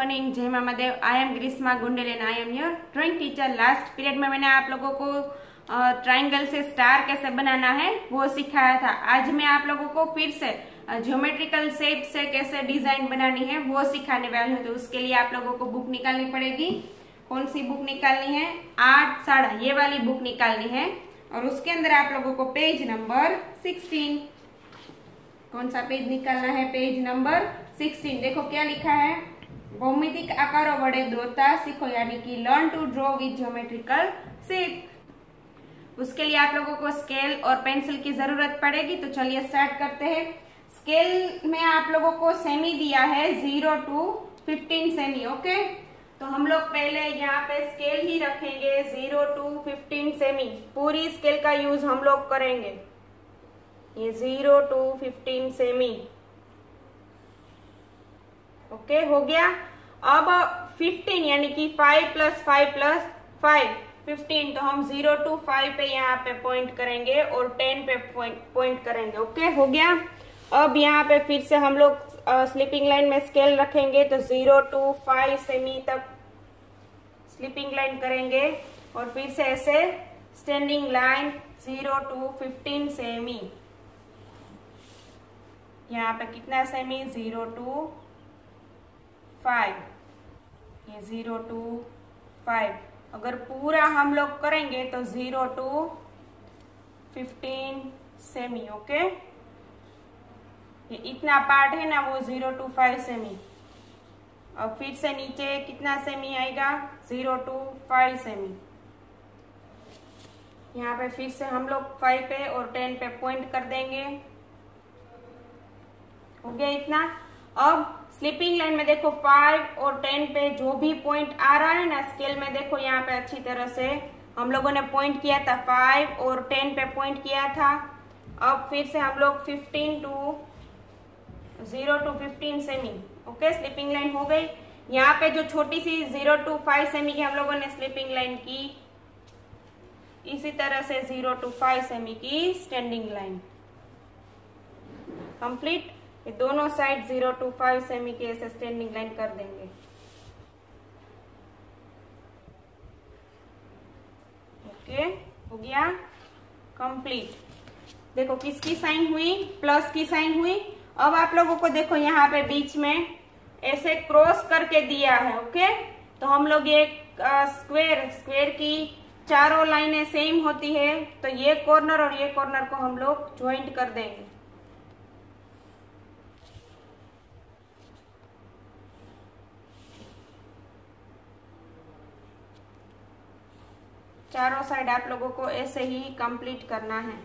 Morning Jai Mama Dev I am Grishma Gundel and I am your drawing teacher last period में मैंने आप लोगों को triangle से स्टार कैसे बनाना है, वो सिखाया था। आज मैं आप लोगों को फिर से ज्योमेट्रिकल शेप से कैसे डिज़ाइन बनानी है, वो सिखाने वाली हूँ। तो उसके लिए आप लोगों को बुक निकालनी पड़ेगी। कौन सी बुक निकालनी है? आठ साढ़ा, ये वाली बुक निकालनी है। और उसके अंदर आप लोगों को पेज नंबर सिक्सटीन कौन सा पेज निकालना है? पेज नंबर सिक्सटीन देखो क्या लिखा है। भौमितिक आकारों वड़े दौड़ता सीखो यानी कि learn to draw with geometrical shape उसके लिए आप लोगों को स्केल और पेंसिल की ज़रूरत पड़ेगी तो चलिए स्टार्ट करते हैं स्केल में आप लोगों को सेमी दिया है zero to fifteen semi okay तो हम लोग पहले यहाँ पे स्केल ही रखेंगे ज़ीरो टू फिफ्टीन सेमी पूरी स्केल का यूज़ हम लोग करेंगे ये zero to fifteen semi okay हो गया। अब फिफ्टीन यानी कि five plus five plus five fifteen तो हम ज़ीरो टू फाइव पे यहाँ पे पॉइंट करेंगे और टेन पे पॉइंट करेंगे। ओके हो गया। अब यहाँ पे फिर से हम लोग स्लीपिंग लाइन में स्केल रखेंगे तो ज़ीरो टू फाइव सेमी तक स्लीपिंग लाइन करेंगे। और फिर से ऐसे standing line zero to fifteen semi यहाँ पे कितना सेमी ज़ीरो टू फाइव। ये ज़ीरो टू फाइव। अगर पूरा हम लोग करेंगे तो zero to fifteen semi, okay? ये इतना पार्ट है ना, वो ज़ीरो टू फाइव सेमी। और फिर से नीचे कितना सेमी आएगा? ज़ीरो टू फाइव सेमी। यहाँ पे फिर से हम लोग फाइव पे और टेन पे पॉइंट कर देंगे। हो गया इतना? अब स्लीपिंग लाइन में देखो फाइव और टेन पे जो भी पॉइंट आ रहा है ना स्केल में देखो यहाँ पे अच्छी तरह से हम लोगों ने पॉइंट किया था फाइव और टेन पे पॉइंट किया था। अब फिर से हम लोग fifteen to zero to fifteen semi okay sleeping line हो गई। यहाँ पे जो छोटी सी ज़ीरो टू फाइव सेमी की हम लोगों ने स्लीपिंग लाइन की, इसी तरह से ज़ीरो टू फाइव सेमी की स्टैंडिंग लाइन कंप्लीट ये दोनों side zero to five semi की ऐसे स्टैंडिंग लाइन कर देंगे। ओके हो गया कंप्लीट देखो, किसकी साइन हुई? प्लस की साइन हुई। अब आप लोगों को देखो यहाँ पे बीच में ऐसे क्रॉस करके दिया है ओके तो हम लोग ये स्क्वेयर स्क्वेयर की चारों लाइनें सेम होती है तो ये कॉर्नर और ये कॉर्नर को हम लोग ज्वाइंट कर देंगे। चारों साइड आप लोगों को ऐसे ही कंप्लीट करना है।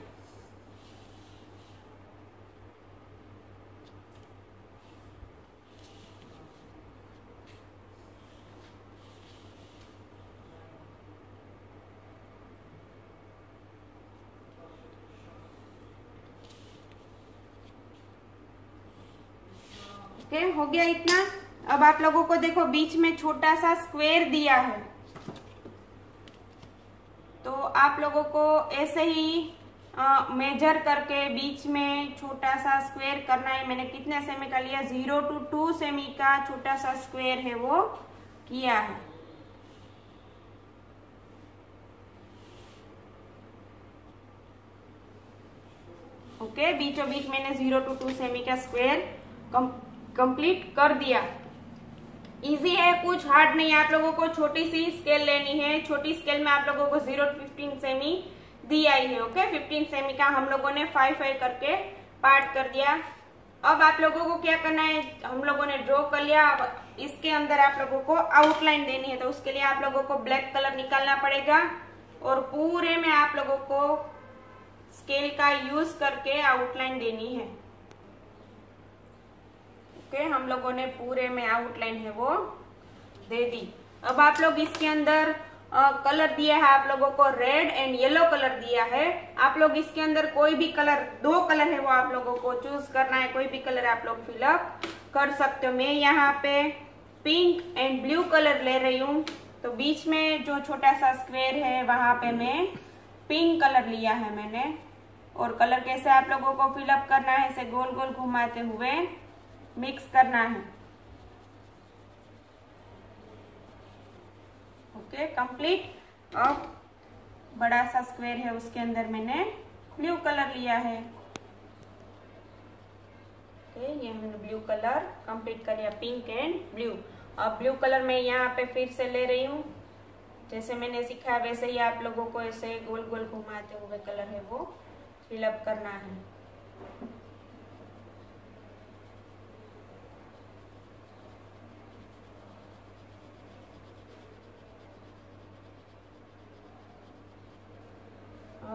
ओके हो गया इतना। अब आप लोगों को देखो, बीच में छोटा सा स्क्वायर दिया है। आप लोगों को ऐसे ही मेजर करके बीच में छोटा सा स्क्वायर करना है। मैंने कितने सेमी का लिया? ज़ीरो टू टू सेमी का छोटा सा स्क्वायर है वो किया है। ओके बीचों बीच मैंने ज़ीरो टू टू सेमी का स्क्वायर कंप्लीट कर दिया। इजी है, कुछ हार्ड नहीं है। आप लोगों को छोटी सी स्केल लेनी है। छोटी स्केल में आप लोगों को ज़ीरो टू फिफ्टीन सेमी दी आई है ओके फिफ्टीन सेमी का हम लोगों ने फाइव फाइव करके पार्ट कर दिया। अब आप लोगों को क्या करना है? हम लोगों ने ड्रॉ कर लिया। अब इसके अंदर आप लोगों को आउटलाइन देनी है तो उसके लिए आप लोगों को ब्लैक कलर निकालना पड़ेगा। और पूरे में आप लोगों को स्केल का यूज़ करके आउटलाइन देनी है। ओके हम लोगों ने पूरे में आउटलाइन है वो दे दी। अब आप लोग इसके अंदर आ, कलर दिया है आप लोगों को रेड एंड येलो कलर दिया है। आप लोग इसके अंदर कोई भी कलर दो कलर है वो आप लोगों को चूज़ करना है। कोई भी कलर आप लोग फिलअप कर सकते हो। मैं यहाँ पे पिंक एंड ब्लू कलर ले रही हूँ। तो बीच में जो छोटा सा स्क्वेयर है वहाँ पे मैं पिंक कलर लिया है मैंने। और कलर कैसे आप लोगों को फिलअप करना है इसे गोल गोल घुमाते हुए मिक्स करना है। Okay, complete. अब बड़ा सा स्क्वायर है, उसके अंदर मैंने ब्लू कलर लिया है। ओके, ये हमने ब्लू कलर कंप्लीट कर लिया, पिंक एंड ब्लू। अब ब्लू कलर मैं यहाँ पे फिर से ले रही हूँ। जैसे मैंने सिखाया, वैसे ही आप लोगों को ऐसे गोल गोल घुमाते हुए कलर है वो फिलअप करना है।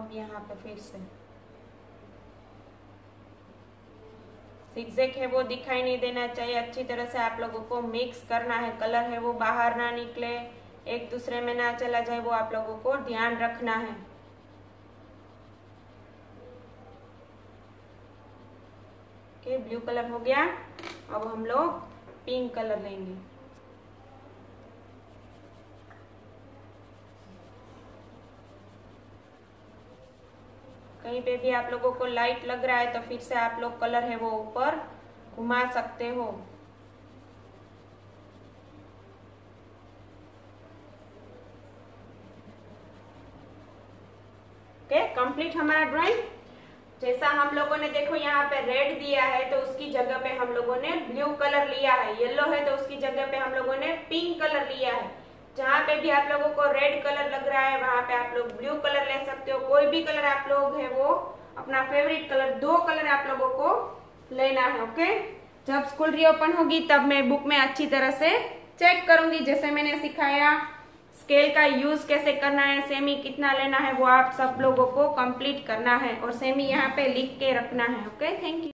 अब यहाँ पे फिर से। है, वो दिखाई नहीं देना चाहिए। अच्छी तरह से आप लोगों को मिक्स करना है। कलर है, वो बाहर ना निकले। एक दूसरे में ना चला जाए, वो आप लोगों को ध्यान रखना है। ओके ब्लू कलर हो गया। अब हम लोग पिंक कलर लेंगे। कहीं पे भी आप लोगों को लाइट लग रहा है तो फिर से आप लोग कलर है वो ऊपर घुमा सकते हो। ओके कंप्लीट हमारा ड्राइंग जैसा हम लोगों ने देखो यहाँ पे रेड दिया है तो उसकी जगह पे हम लोगों ने ब्लू कलर लिया है येलो है तो उसकी जगह पे हम लोगों ने पिंक कलर लिया है। जहाँ पे भी आप लोगों को रेड कलर लग रहा है, वहाँ पे आप लोग ब्लू कलर ले सकते हो। कोई भी कलर आप लोग है वो, अपना फेवरेट कलर दो कलर आप लोगों को लेना है ओके जब स्कूल रीओपन होगी, तब मैं बुक में अच्छी तरह से चेक करूँगी। जैसे मैंने सिखाया स्केल का यूज़ कैसे करना है सेमी कितना लेना है, वो आप सब लोगों को कंप्लीट करना है और सेमी यहाँ पे लिख के रखना है ओके थैंक यू